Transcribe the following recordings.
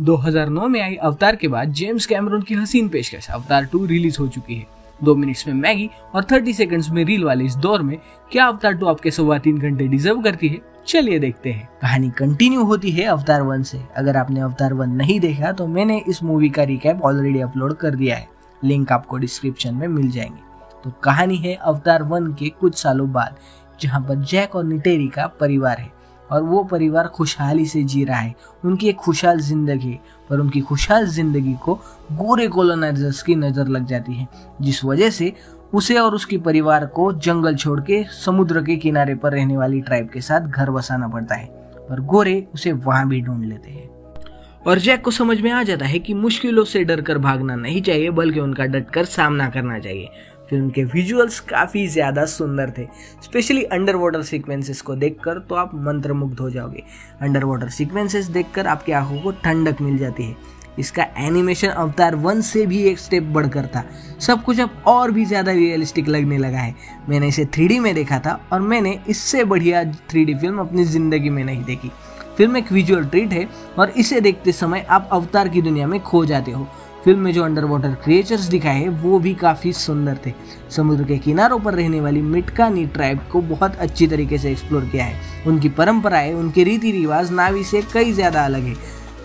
2009 में आई अवतार के बाद जेम्स कैमरून की हसीन पेशकश अवतार 2 रिलीज़ हो चुकी है। दो मिनट्स में मैगी और 30 सेकंड्स में रील वाले इस दौर में क्या अवतार 2 आपके सवा तीन घंटे डिजर्व करती है? चलिए देखते हैं। कहानी कंटिन्यू होती है अवतार वन से। अगर आपने अवतार वन नहीं देखा तो मैंने इस मूवी का रिकैप ऑलरेडी अपलोड कर दिया है। लिंक आपको डिस्क्रिप्शन में मिल जाएँगे। तो कहानी है अवतार वन के कुछ सालों बाद, जहाँ पर जैक और निटेरी का परिवार है। और वो परिवार खुशहाली से जी रहा है। उनकी एक खुशहाल ज़िंदगी पर उनकी खुशहाल ज़िंदगी को गोरे कॉलोनाइजर्स की नज़र लग जाती है, जिस वजह से उसे और उसके परिवार को जंगल छोड़ के, समुद्र के किनारे पर रहने वाली ट्राइब के साथ घर बसाना पड़ता है, पर गोरे उसे वहाँ भी ढूंढ लेते हैं। और जैक को समझ में आ जाता है कि मुश्किलों से डर कर भागना नहीं चाहिए, बल्कि उनका डट कर सामना करना चाहिए। फ़िल्म के विजुअल्स काफ़ी ज़्यादा सुंदर थे। स्पेशली अंडर वाटर सीक्वेंसेस को देखकर तो आप मंत्रमुग्ध हो जाओगे। अंडर वाटर सीक्वेंसेस देखकर आपकी आँखों को ठंडक मिल जाती है। इसका एनिमेशन अवतार वन से भी एक स्टेप बढ़कर था। सब कुछ अब और भी ज़्यादा रियलिस्टिक लगने लगा है। मैंने इसे थ्री में देखा था और मैंने इससे बढ़िया थ्री फ़िल्म अपनी ज़िंदगी में नहीं देखी। फ़िल्म एक विजुअल ट्रीट है और इसे देखते समय आप अवतार की दुनिया में खो जाते हो। फ़िल्म में जो अंडर वाटर क्रिएचर्स दिखाए वो भी काफ़ी सुंदर थे। समुद्र के किनारों पर रहने वाली मिटकानी ट्राइब को बहुत अच्छी तरीके से एक्सप्लोर किया है। उनकी परंपराएँ, उनके रीति रिवाज नावी से कई ज़्यादा अलग है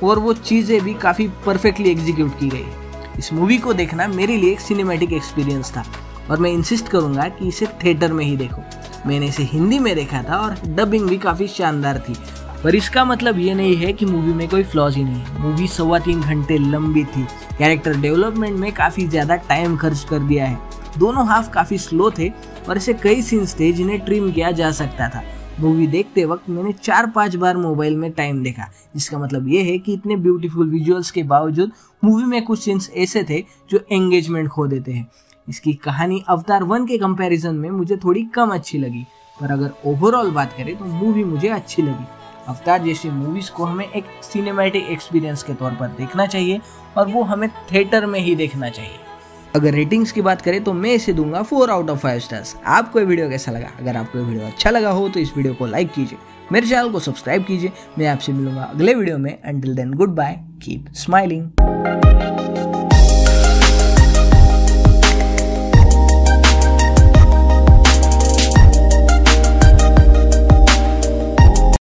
और वो चीज़ें भी काफ़ी परफेक्टली एग्जीक्यूट की गई। इस मूवी को देखना मेरे लिए एक सिनेमेटिक एक्सपीरियंस था और मैं इंसिस्ट करूँगा कि इसे थिएटर में ही देखो। मैंने इसे हिंदी में देखा था और डबिंग भी काफ़ी शानदार थी। पर इसका मतलब ये नहीं है कि मूवी में कोई फ्लॉज ही नहीं मूवी सवा तीन घंटे लंबी थी। कैरेक्टर डेवलपमेंट में काफ़ी ज़्यादा टाइम खर्च कर दिया है। दोनों हाफ़ काफ़ी स्लो थे और ऐसे कई सीन्स थे जिन्हें ट्रिम किया जा सकता था। मूवी देखते वक्त मैंने चार पाँच बार मोबाइल में टाइम देखा, जिसका मतलब ये है कि इतने ब्यूटीफुल विजुअल्स के बावजूद मूवी में कुछ सीन्स ऐसे थे जो एंगेजमेंट खो देते हैं। इसकी कहानी अवतार वन के कंपैरिजन में मुझे थोड़ी कम अच्छी लगी, पर अगर ओवरऑल बात करें तो मूवी मुझे अच्छी लगी। अवतार जैसी मूवीज़ को हमें एक सिनेमैटिक एक्सपीरियंस के तौर पर देखना चाहिए और वो हमें थिएटर में ही देखना चाहिए। अगर रेटिंग्स की बात करें तो मैं इसे दूँगा four out of five stars आपको ये वीडियो कैसा लगा? अगर आपको ये वीडियो अच्छा लगा हो तो इस वीडियो को लाइक कीजिए। मेरे चैनल को सब्सक्राइब कीजिए। मैं आपसे मिलूँगा अगले वीडियो में। Until then goodbye keep smiling